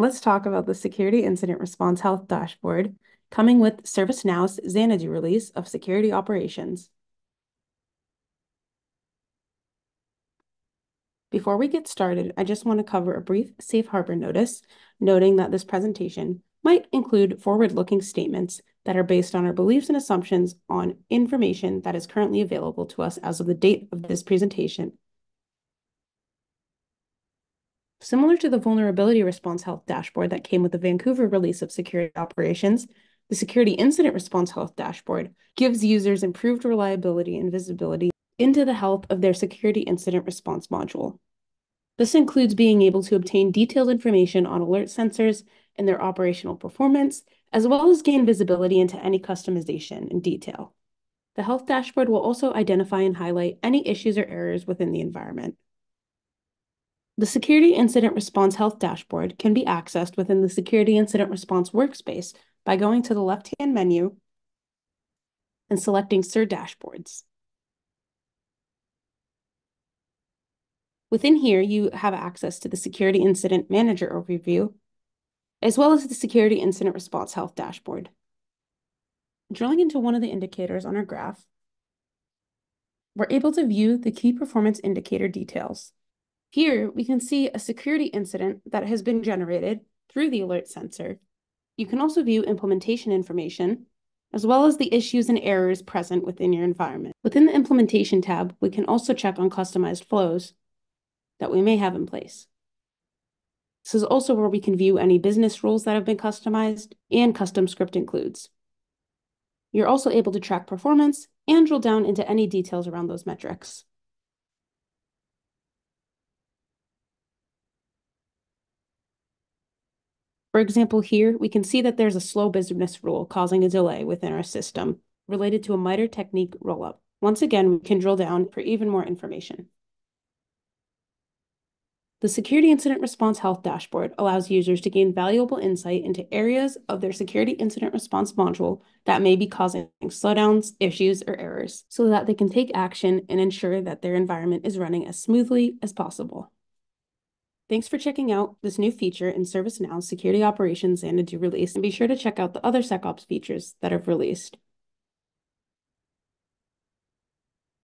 let's talk about the Security Incident Response Health Dashboard coming with ServiceNow's Xanadu release of security operations. Before we get started, I just want to cover a brief safe harbor notice, noting that this presentation might include forward-looking statements that are based on our beliefs and assumptions on information that is currently available to us as of the date of this presentation. Similar to the Vulnerability Response Health Dashboard that came with the Vancouver release of Security Operations, the Security Incident Response Health Dashboard gives users improved reliability and visibility into the health of their security incident response module. This includes being able to obtain detailed information on alert sensors and their operational performance, as well as gain visibility into any customization in detail. The health dashboard will also identify and highlight any issues or errors within the environment. The Security Incident Response Health Dashboard can be accessed within the Security Incident Response workspace by going to the left-hand menu and selecting SIR Dashboards. Within here, you have access to the Security Incident Manager overview, as well as the Security Incident Response Health Dashboard. Drilling into one of the indicators on our graph, we're able to view the key performance indicator details. Here, we can see a security incident that has been generated through the alert sensor. You can also view implementation information, as well as the issues and errors present within your environment. Within the Implementation tab, we can also check on customized flows that we may have in place. This is also where we can view any business rules that have been customized and custom script includes. You're also able to track performance and drill down into any details around those metrics. For example, here we can see that there's a slow business rule causing a delay within our system related to a MITRE technique rollup. Once again, we can drill down for even more information. The Security Incident Response Health Dashboard allows users to gain valuable insight into areas of their Security Incident Response module that may be causing slowdowns, issues, or errors, so that they can take action and ensure that their environment is running as smoothly as possible. Thanks for checking out this new feature in ServiceNow's Security Operations Xanadu release, and be sure to check out the other SecOps features that have released.